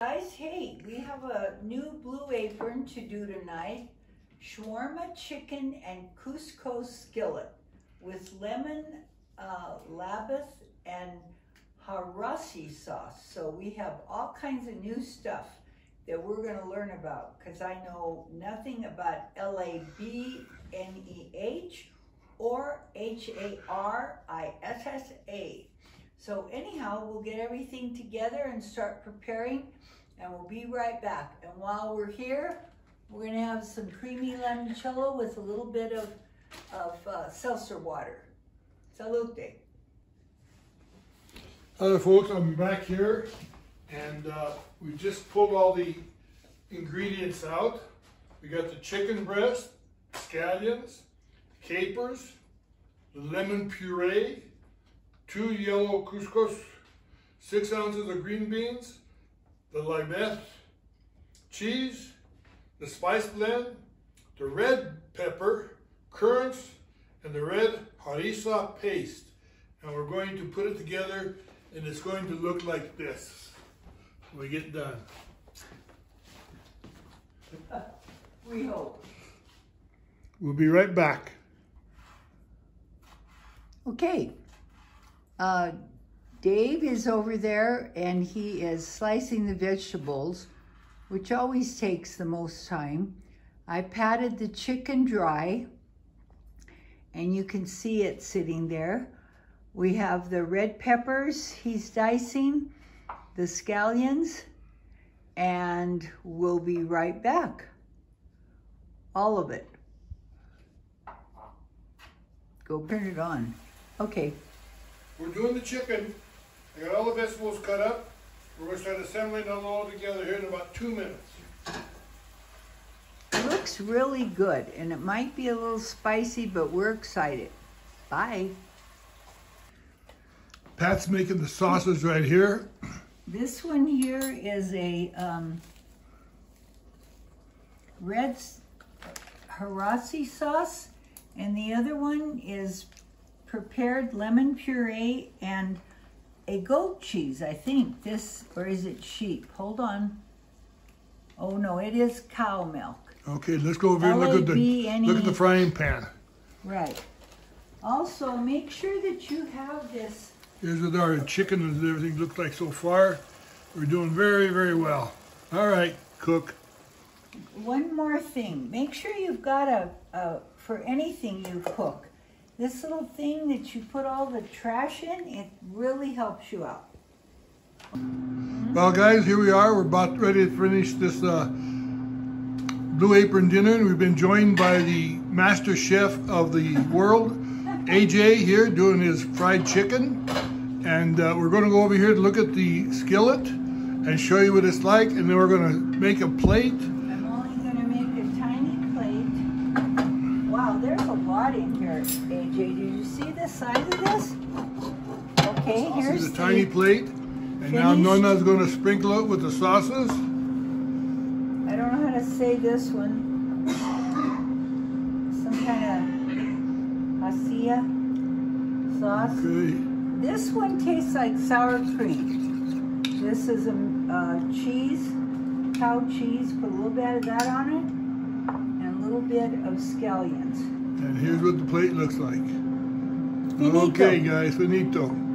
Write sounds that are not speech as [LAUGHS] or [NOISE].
Guys, hey, we have a new blue apron to do tonight. Shawarma chicken and couscous skillet with lemon uh, and harissa sauce. So we have all kinds of new stuff that we're going to learn about because I know nothing about L-A-B-N-E-H or H-A-R-I-S-S-A. So anyhow, we'll get everything together and start preparing and we'll be right back. And while we're here, we're gonna have some creamy limoncello with a little bit of, of uh, seltzer water. Salute. Hello folks, I'm back here and uh, we just pulled all the ingredients out. We got the chicken breast, scallions, capers, the lemon puree, two yellow couscous, six ounces of green beans, the labneh cheese, the spice blend, the red pepper, currants, and the red harissa paste. And we're going to put it together and it's going to look like this when we get done. [LAUGHS] We hope. We'll be right back. Okay. Uh, Dave is over there and he is slicing the vegetables, which always takes the most time. I patted the chicken dry and you can see it sitting there. We have the red peppers he's dicing, the scallions, and we'll be right back. All of it. Go turn it on. Okay. We're doing the chicken. I got all the vegetables cut up. We're going to start assembling them all together here in about two minutes. It looks really good, and it might be a little spicy, but we're excited. Bye. Pat's making the sauces right here. This one here is a um, red harissa sauce, and the other one is prepared lemon puree and a goat cheese, I think. This, or is it sheep? Hold on. Oh no, it is cow milk. Okay, let's go over here and look at the look at the frying pan. Right. Also, make sure that you have this. Here's what our chicken and everything looks like so far. We're doing very, very well. All right, cook. One more thing. Make sure you've got a, a for anything you cook, this little thing that you put all the trash in, it really helps you out. Well, guys, here we are. We're about ready to finish this uh, Blue Apron dinner, and we've been joined by the master chef of the world, AJ, here doing his fried chicken. And uh, we're going to go over here to look at the skillet and show you what it's like, and then we're going to make a plate lot in here, AJ. Did you see the size of this? Okay, here's the, the tiny plate. And now Nona's going to sprinkle it with the sauces. I don't know how to say this one. Some kind of asia sauce. Okay. This one tastes like sour cream. This is a uh, cheese, cow cheese. Put a little bit of that on it. And a little bit of scallions. And here's what the plate looks like. Finito. Okay, guys, finito.